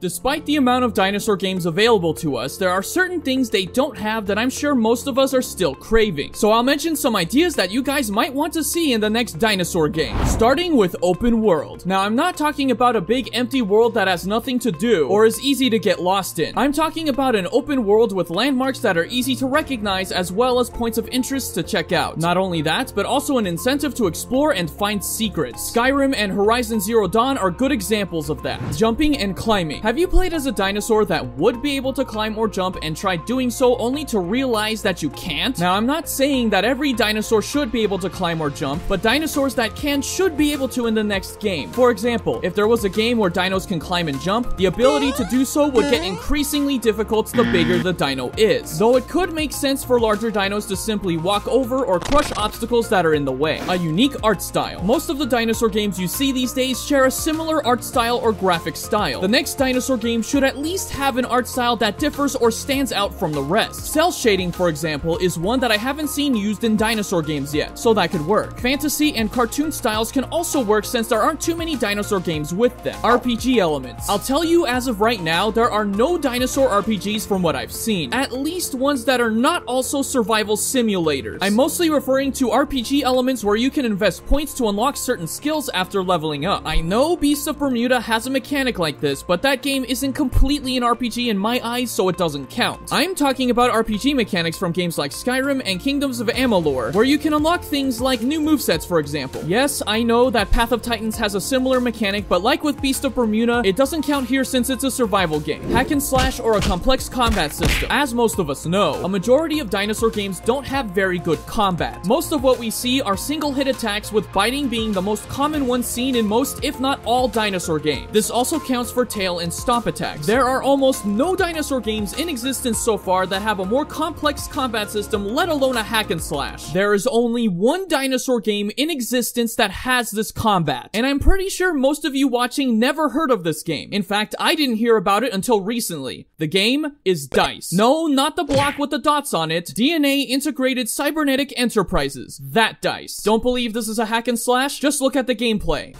Despite the amount of dinosaur games available to us, there are certain things they don't have that I'm sure most of us are still craving. So I'll mention some ideas that you guys might want to see in the next dinosaur game. Starting with open world. Now I'm not talking about a big empty world that has nothing to do or is easy to get lost in. I'm talking about an open world with landmarks that are easy to recognize as well as points of interest to check out. Not only that, but also an incentive to explore and find secrets. Skyrim and Horizon Zero Dawn are good examples of that. Jumping and climbing. Have you played as a dinosaur that would be able to climb or jump and tried doing so only to realize that you can't? Now, I'm not saying that every dinosaur should be able to climb or jump, but dinosaurs that can should be able to in the next game. For example, if there was a game where dinos can climb and jump, the ability to do so would get increasingly difficult the bigger the dino is. Though it could make sense for larger dinos to simply walk over or crush obstacles that are in the way. A unique art style. Most of the dinosaur games you see these days share a similar art style or graphic style. The next dinosaur dinosaur game should at least have an art style that differs or stands out from the rest. Cel shading, for example, is one that I haven't seen used in dinosaur games yet, so that could work. Fantasy and cartoon styles can also work since there aren't too many dinosaur games with them. RPG elements. I'll tell you as of right now, there are no dinosaur RPGs from what I've seen. At least ones that are not also survival simulators. I'm mostly referring to RPG elements where you can invest points to unlock certain skills after leveling up. I know Beast of Bermuda has a mechanic like this, but that game game isn't completely an RPG in my eyes, so it doesn't count. I'm talking about RPG mechanics from games like Skyrim and Kingdoms of Amalur, where you can unlock things like new movesets, for example. Yes, I know that Path of Titans has a similar mechanic, but like with Beast of Bermuda, it doesn't count here since it's a survival game. Hack and slash or a complex combat system. As most of us know, a majority of dinosaur games don't have very good combat. Most of what we see are single hit attacks with biting being the most common one seen in most, if not all, dinosaur games. This also counts for tail and stomp attacks. There are almost no dinosaur games in existence so far that have a more complex combat system, let alone a hack and slash. There is only one dinosaur game in existence that has this combat, and I'm pretty sure most of you watching never heard of this game. In fact, I didn't hear about it until recently. The game is DICE. No, not the block with the dots on it. DNA Integrated Cybernetic Enterprises. That DICE. Don't believe this is a hack and slash? Just look at the gameplay.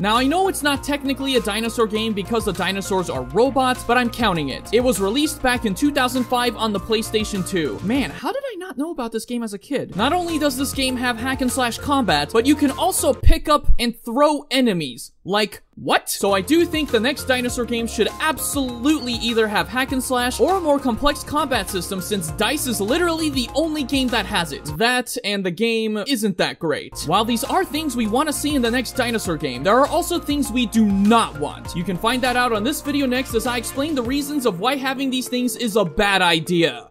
Now, I know it's not technically a dinosaur game because the dinosaurs are robots, but I'm counting it. It was released back in 2005 on the PlayStation 2. Man, how did I not know about this game as a kid? Not only does this game have hack and slash combat, but you can also pick up and throw enemies. Like, what? So I do think the next dinosaur game should absolutely either have hack and slash or a more complex combat system since DICE is literally the only game that has it. That and the game isn't that great. While these are things we want to see in the next dinosaur game, there are also things we do not want. You can find that out on this video next as I explain the reasons of why having these things is a bad idea.